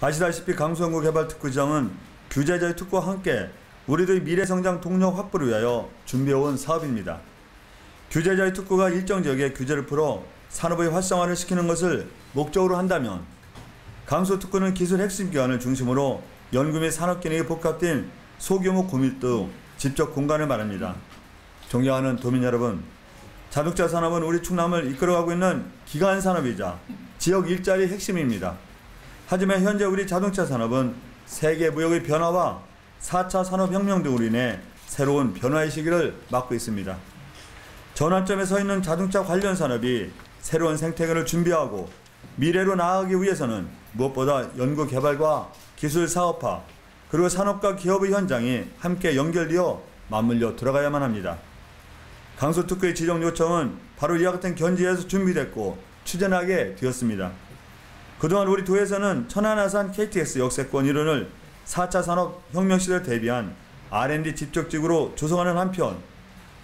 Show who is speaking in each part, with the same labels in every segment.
Speaker 1: 아시다시피 강수원구 개발특구지정은 규제자의 특구와 함께 우리들의 미래성장 동력 확보를 위하여 준비해온 사업입니다. 규제자의 특구가 일정 지역의 규제를 풀어 산업의 활성화를 시키는 것을 목적으로 한다면 강수특구는 기술 핵심 기관을 중심으로 연구 및 산업 기능이 복합된 소규모 고밀도 집적 공간을 말합니다. 존경하는 도민 여러분, 자동차 산업은 우리 충남을 이끌어가고 있는 기간 산업이자 지역 일자리 핵심입니다. 하지만 현재 우리 자동차 산업은 세계 무역의 변화와 4차 산업혁명 등으로 인해 새로운 변화의 시기를 맞고 있습니다. 전환점에 서 있는 자동차 관련 산업이 새로운 생태계를 준비하고 미래로 나아가기 위해서는 무엇보다 연구 개발과 기술 사업화 그리고 산업과 기업의 현장이 함께 연결되어 맞물려 들어가야만 합니다. 강소특구의 지정 요청은 바로 이와 같은 견지에서 준비됐고 추진하게 되었습니다. 그동안 우리 도에서는 천안아산 KTX 역세권 이론을 4차 산업혁명 시대를 대비한 R&D 집적지구로 조성하는 한편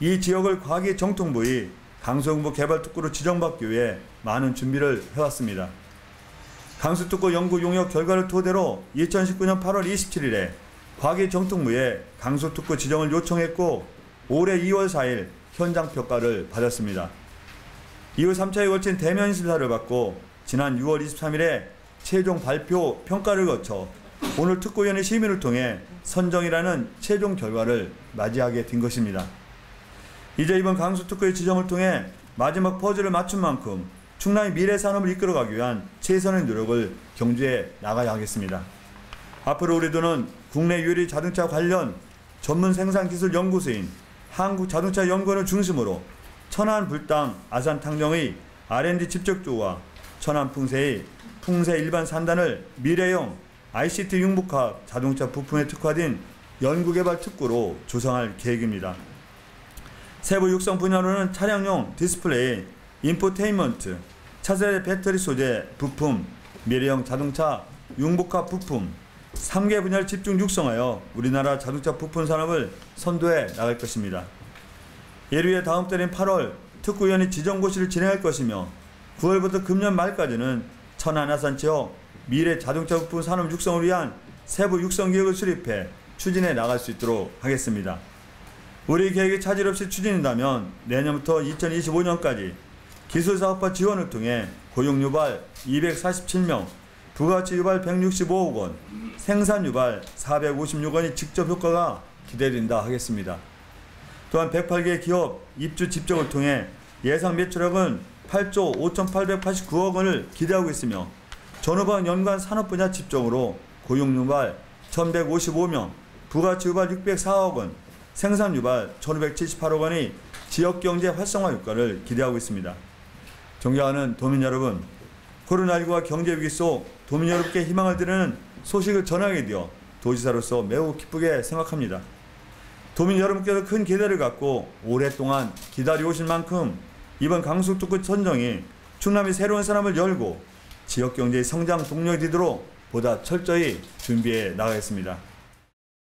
Speaker 1: 이 지역을 과기 정통부의 강수공부 개발특구로 지정받기 위해 많은 준비를 해왔습니다. 강수특구 연구 용역 결과를 토대로 2019년 8월 27일에 과기 정통부에 강수특구 지정을 요청했고 올해 2월 4일 현장 평가를 받았습니다. 이후 3차에 걸친 대면 심사를 받고 지난 6월 23일에 최종 발표 평가를 거쳐 오늘 특구위원회 심의를 통해 선정이라는 최종 결과를 맞이하게 된 것입니다. 이제 이번 강수 특구의 지정을 통해 마지막 퍼즐을 맞춘 만큼 충남의 미래 산업을 이끌어가기 위한 최선의 노력을 경주해 나가야 하겠습니다. 앞으로 우리도는 국내 유일 자동차 관련 전문 생산 기술 연구소인 한국자동차연구원을 중심으로 천안 불당 아산 탕정의 R&D 집적지와 천안 풍세의 풍세 일반 산단을 미래형 ICT 융복합 자동차 부품에 특화된 연구개발 특구로 조성할 계획입니다. 세부 육성 분야로는 차량용 디스플레이, 인포테인먼트, 차세대 배터리 소재 부품, 미래형 자동차 융복합 부품 3개 분야를 집중 육성하여 우리나라 자동차 부품 산업을 선도해 나갈 것입니다. 예를 위해 다음 달인 8월 특구위원회 지정고시를 진행할 것이며 9월부터 금년 말까지는 천안 아산 지역 미래 자동차 부품 산업 육성을 위한 세부 육성 계획을 수립해 추진해 나갈 수 있도록 하겠습니다. 우리 계획이 차질 없이 추진된다면 내년부터 2025년까지 기술사업화 지원을 통해 고용 유발 247명, 부가치 유발 165억 원, 생산 유발 456원이 억 직접 효과가 기대된다 하겠습니다. 또한 108개 기업 입주 집적을 통해 예상 매출액은 8조 5,889억 원을 기대하고 있으며 전후반 연간 산업 분야 집중으로 고용 유발 1,155명, 부가치 유발 604억 원, 생산 유발 1,578억 원의 지역 경제 활성화 효과를 기대하고 있습니다. 존경하는 도민 여러분, 코로나19와 경제 위기 속 도민 여러분께 희망을 드리는 소식을 전하게 되어 도지사로서 매우 기쁘게 생각합니다. 도민 여러분께서 큰 기대를 갖고 오랫동안 기다려 오실 만큼 이번 강수특구 선정이 충남이 새로운 사람을 열고 지역 경제의 성장 동력이 되도록 보다 철저히 준비해 나가겠습니다.